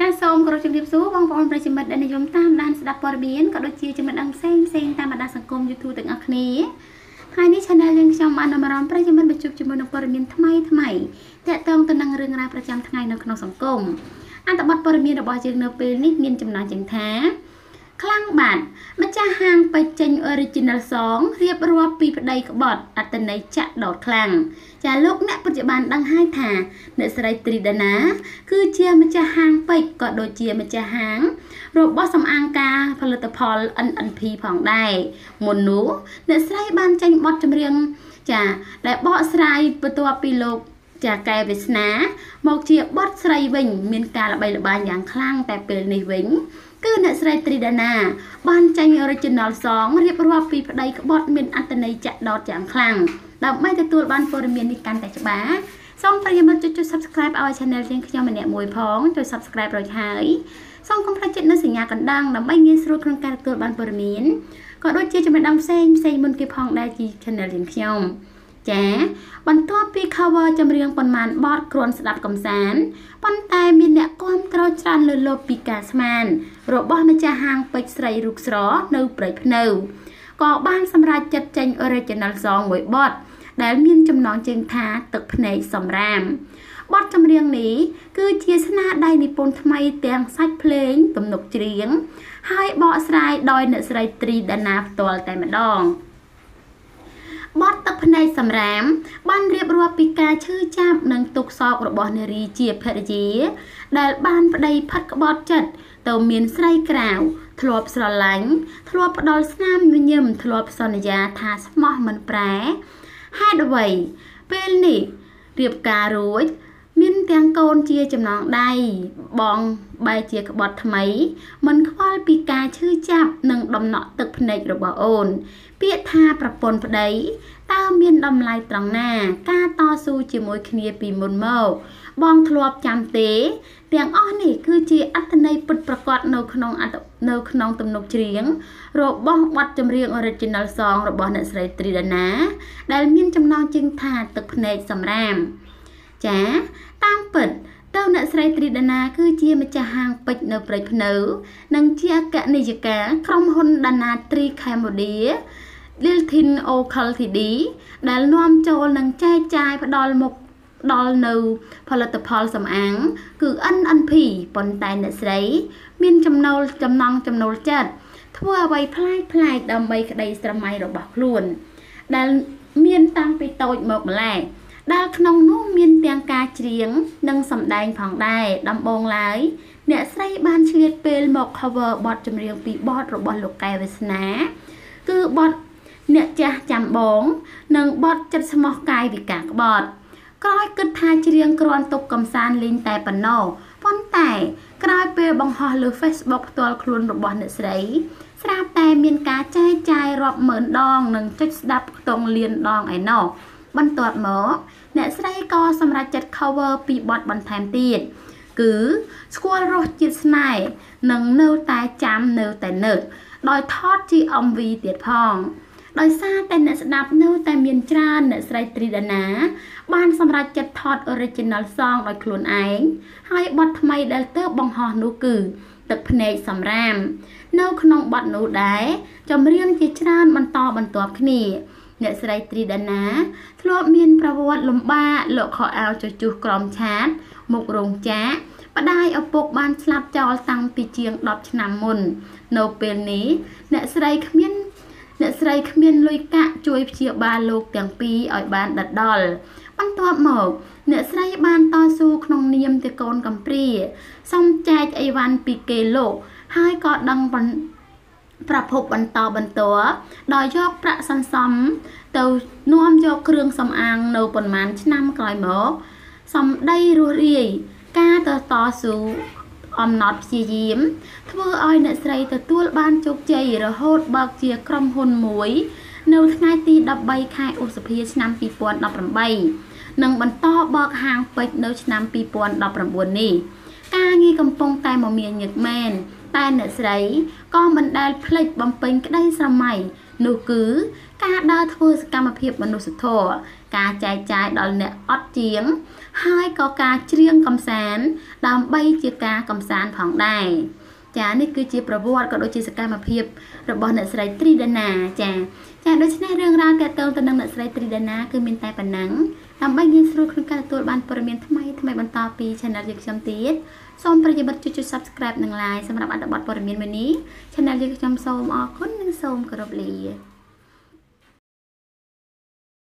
ចាសូមគោរពជំរាបសួរបងប្អូនប្រិយមិត្តដែលនិយមតាមដានស្ដាប់ព័ត៌មានក៏ដូចជាចំណេះដឹងផ្សេងផ្សេងតាមបណ្ដាសង្គម YouTube ទាំងអស់គ្នាថ្ងៃនេះ Channel យើងខ្ញុំបាននាំអារម្មណ៍ប្រិយមិត្តមកជួបជាមួយនឹងព័ត៌មានថ្មីថ្មីតាក់ទងទៅនឹងរឿងរ៉ាវប្រចាំថ្ងៃនៅក្នុងសង្គមអន្តបទព័ត៌មានរបស់យើងនៅពេលនេះមានចំណងជើងថាខ្លាំងបាត់ម្ចាស់ហាង ពេជ្រចេញ Original Song រៀបរាប់ពីប្តីក្បត់អត្តន័យចាក់ដោតខ្លាំងចាលោកអ្នកពិតជាបានដឹងហើយថាអ្នកស្រីត្រីដាណា គឺជាម្ចាស់ហាងពេជ្រក៏ដូចជាម្ចាស់ហាង របស់សំអាងការផលិតផល NNP ផងដែរមុននោះអ្នកស្រីបានចេញបទចម្រៀងចាដែលបកស្រាយបន្ទាប់ពីលោកចាកែវាសនា មកជាបទស្រីវិញ មានការល្បីល្បាញយ៉ាងខ្លាំងតែពេលនេះវិញ គឺអ្នកស្រីត្រីដាណាបានចេញ original song រៀបរាប់ពីប្តីក្បត់មានអត្តន័យចាក់ដោតយ៉ាងខ្លាំងដើម្បីទទួលបានព័ត៌មាននេះកាន់តែច្បាស់សូមប្រិយមិត្តចុចចុច subscribe ឲ្យ channel យើងខ្ញុំម្នាក់មួយផងចុច subscribe រួចហើយសូមកុំភ្លេចចុចនៅសញ្ញាកណ្ដឹងដើម្បីងាយស្រួលក្នុងការទទួលបានព័ត៌មានក៏ដូចជាចំណេះដឹងផ្សេងផ្សេងមុនគេផងដែរជា channel យើងខ្ញុំ ចាបន្ទាប់ពី cover ចម្រៀងប៉ុន្មានបទគ្រាន់ស្ដាប់កំសាន្តប៉ុន្តែមានអ្នកគាំទ្រច្រើនលើលបពីការស្មាន របស់ម្ចាស់ហាងពេជ្រស្រីរូបស្រនៅព្រៃភ្នៅក៏បានសម្រេចចាត់ចែង original song មួយបទដែលមានចំណងជើងថាទឹកភ្នែកសំរាមបទចម្រៀងនេះគឺជាស្នាដៃនិពន្ធថ្មីទាំងសាច់ភ្លេងទំនុកច្រៀង ហើយបកស្រាយដោយអ្នកស្រីត្រីដាណាផ្ទាល់តែម្ដង។ បទទឹកភ្នែកសម្រាម បានរៀបរាប់ពីការឈឺចាប់និងទុក្ខសោករបស់នារីជាភរិយា ដែលបានប្តីផាត់ក្បត់ចិត្តទៅមានស្រីក្រៅធ្លាប់ស្រឡាញ់ធ្លាប់ផ្ដល់ស្នាមញញឹមធ្លាប់សន្យាថាស្មោះមិនប្រែហេតុអ្វីពេលនេះរៀបការរួច មានទាំងកូនជាចំណងដៃបងបែរជាក្បត់ថ្មី មិនខ្វល់ពីការឈឺចាប់និងដំណក់ទឹកភ្នែករបស់អូន ពាក្យថាប្រពន្ធប្តីតើមានតម្លៃត្រង់ណា ការតស៊ូជាមួយគ្នាពីមុនមកបងធ្លាប់ចាំទេ ទាំងអស់នេះគឺជាអត្ថន័យពិតប្រាកដនៅក្នុងនៅក្នុងទំនុកច្រៀង របស់បទចម្រៀង Original Song របស់អ្នកស្រីត្រីដាណា ដែលមានចំណងជើងថាទឹកភ្នែកសម្រាម ចាតាមពិតទៅអ្នកស្រីត្រី ដាណា គឺជាម្ចាស់ហាងពេជ្រនៅព្រៃភ្នៅ និងជាអគ្គនាយិកាក្រុមហ៊ុនដាណាត្រីខេមបូឌា Lilthin Ocal TD ដែលនាំចូលនិងចែកចាយផ្ដល់មុខដល់នៅផលិតផលសម្អាង គឺ NNP ប៉ុន្តែអ្នកស្រី មានចំណូលចំណង់ចំណូលចិត្តធ្វើអ្វីប្លែកប្លែកដើម្បីក្តីស្រមៃរបស់ខ្លួន ដែលមានតាំងពីតូចមកម្ល៉េះ ដែលក្នុងនោះមានទាំងការច្រៀងនិងសម្ដែងផងដែរដំបងឡើយ អ្នកស្រីបានឆ្លៀតពេលមក cover បទចម្រៀងពីបទរបស់លោកកែវាសនា គឺបទអ្នកចាស់ចាំបង និងបទចិត្តស្មោះកាយវិការក្បត់ក្រោយគិតថាច្រៀងគ្រាន់ទុកកំសាន្តលេងតែប៉ុណ្ណោះប៉ុន្តែ ក្រោយពេលបង្ហោះលើ Facebook ផ្ទាល់ខ្លួនរបស់អ្នកស្រី ស្រាប់តែមានការចែកចាយរាប់ម៉ឺនដង និងចុចស្ដាប់ខ្ទង់លៀនដងឯណោះ បន្ទាប់មកអ្នកស្រីក៏សម្រេចចិត្ត cover ពីបទបន្ថែមទៀតគឺស្គាល់រសជាតិស្នេហ៍និងនៅតែចាំនៅតែនឹកដោយថតជា MV ទៀតផងដោយសារតែអ្នកស្ដាប់នៅតែមានច្រើនអ្នកស្រីត្រីដាណាបានសម្រេចចិត្តថត original song ដោយខ្លួនឯងហើយបទថ្មីដែលទើបបង្ហោះនោះគឺ ទឹកភ្នែកសម្រាម នៅក្នុងបទនោះដែរចម្រៀងជាច្រើនបន្តបន្ទាប់គ្នា អ្នកស្រីត្រីដាណាធ្លាប់មានប្រវត្តិលំបាកលក់ខោអាវចជុះក្រមឆាតមុខរោងចាក់ប្តាយឪពុកបានស្លាប់ចោលតាំងពីជាង10ឆ្នាំមុន នៅពេលនេះអ្នកស្រីគ្មានអ្នកស្រីគ្មានលុយកាក់ជួយព្យាបាលលោកទាំងពីរឲ្យបានដដល់បន្ទាប់មកអ្នកស្រីបានតស៊ូក្នុងនាមជាកូនកំព្រាសុំចែកអីវ៉ាន់ពីគេលោកហើយក៏ដឹង ប្រភពបន្តបន្តដោយយកប្រាក់សន្សំទៅនាំយកគ្រឿងសម្អាងនៅប្រមាណឆ្នាំក្រោយមកសំដីរស់រាយការទៅតស៊ូអំណត់ព្យាយាម ធ្វើឲ្យអ្នកស្រីទទួលបានជោគជ័យរហូតបើកជាក្រុមហ៊ុនមួយ នៅថ្ងៃទី13ខែឧសភាឆ្នាំ2018និងបន្តបើកហាងពេជ្រនៅឆ្នាំ2019នេះការងារកំពុងតែមមាញឹកមែន តែអ្នកស្រីក៏មិនដែលភ្លេចបំពេញក្តីស្រមៃនោះគឺ ការដើរធ្វើសកម្មភាពមនុស្សធម៌ការចែកចាយដល់អ្នកអត់ជាង ហើយក៏ការច្រៀងកំសាន្តដើម្បីជាការកំសាន្តផងដែរចានេះគឺជាប្រវត្តិក៏ដូចជាសកម្មភាពរបស់អ្នកស្រីត្រីដាណាចាចាដូច្នេះរឿងរ៉ាវទាក់ទងទៅនឹងអ្នកស្រីត្រីដាណាគឺមានតែប៉ុណ្ណឹង ដើម្បីងាយស្រួលក្នុងការទទួលបានព័ត៌មានថ្មីថ្មីបន្តពី Channel យើងខ្ញុំទៀតសូមប្រិយមិត្តជួយចុច Subscribe និង Like សម្រាប់អត្ថបទព័ត៌មានមួយនេះ Channel យើងខ្ញុំសូមអរគុណនិងសូមគោរពលា